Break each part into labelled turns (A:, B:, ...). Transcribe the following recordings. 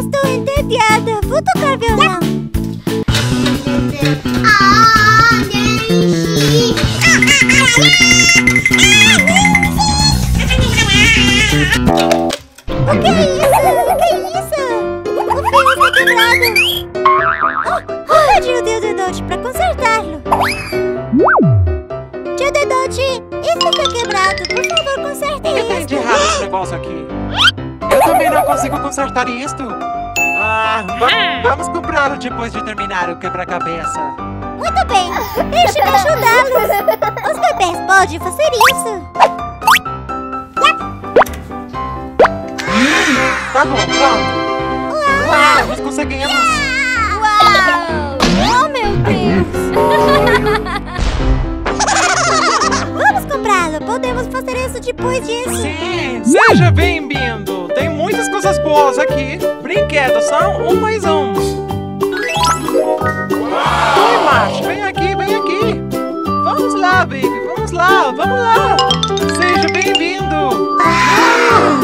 A: Estou entediada. Vou tocar violão.
B: Ah, Nancy!
A: O que é isso? O que é isso? O fio está quebrado. Oh, vou pedir o tio Dedote para consertá-lo. Tio Dedote, isso está quebrado. Por favor, conserte
C: O que tem de
A: isso.
C: errado esse negócio aqui? Eu também não consigo consertar isto. Ah, va- vamos comprá-lo depois de terminar o quebra-cabeça.
A: Muito bem, deixe-me ajudá-los. Os bebês podem fazer isso.
C: Tá bom, pronto. Uau, nós conseguimos.
A: Uau! Oh, meu Deus! Podemos fazer isso depois disso.
C: Sim, seja bem-vindo. Tem muitas coisas boas aqui. Brinquedos são um mais um. Oi, macho, vem aqui, vem aqui. Vamos lá, baby, vamos lá, vamos lá. Seja bem-vindo.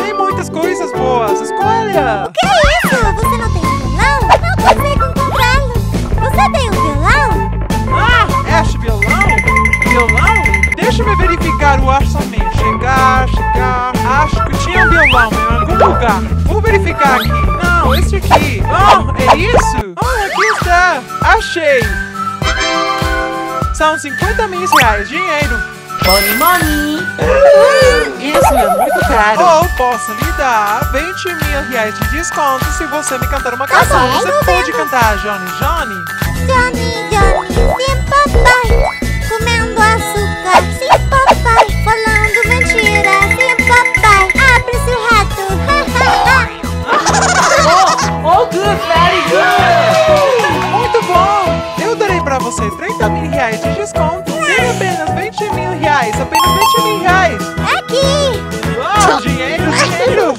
C: Tem muitas coisas boas. Escolha. Verificar aqui. Não, esse aqui. Oh, é isso? Oh, aqui está. Achei. São 50 mil reais. Dinheiro.
D: Money, money.
C: Isso é muito caro. Ou posso lhe dar 20 mil reais de desconto se você me cantar uma canção.
A: bom,
C: Você
A: eu
C: pode cantar Johnny Johnny?
A: Johnny, Johnny, papai.
C: Você 30 mil reais de desconto. Tem apenas 20 mil reais. Apenas 20 mil reais.
A: Aqui.
C: Uau, dinheiro, dinheiro!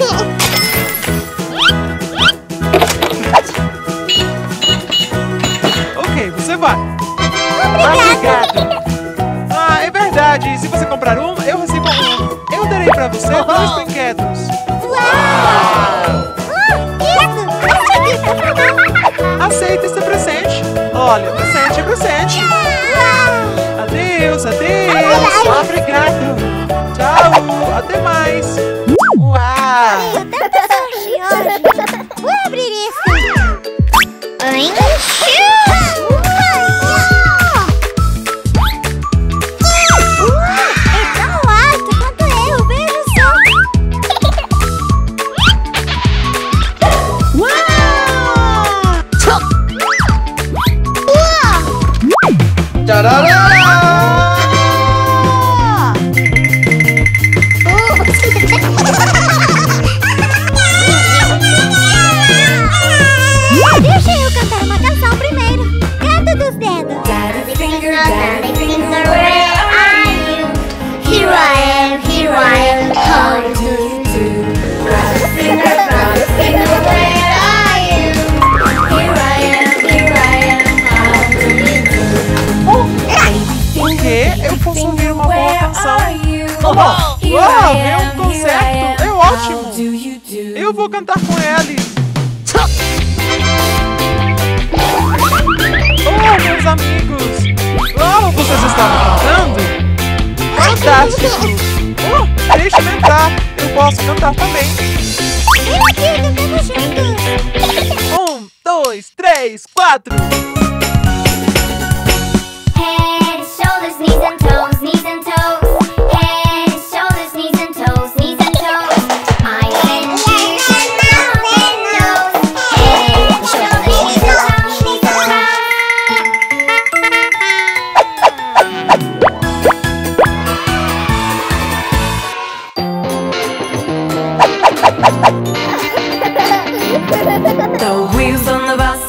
C: Ok, você vai.
A: Obrigada.
C: Ah, é verdade. Se você comprar um, eu recebo um. Eu darei pra você dois brinquedos.
A: Uau! Favor.
C: Aceita esse presente. Olha, Adeus, adeus. Obrigado. Tchau, até mais. Uau.
A: Eu
C: vou cantar com ele. Oh, meus amigos. Oh, vocês estavam cantando? Fantástico. Oh, deixa-me entrar. Eu posso cantar também.
A: Aqui, juntos.
C: Um, dois, três, quatro.
E: The wheels on the bus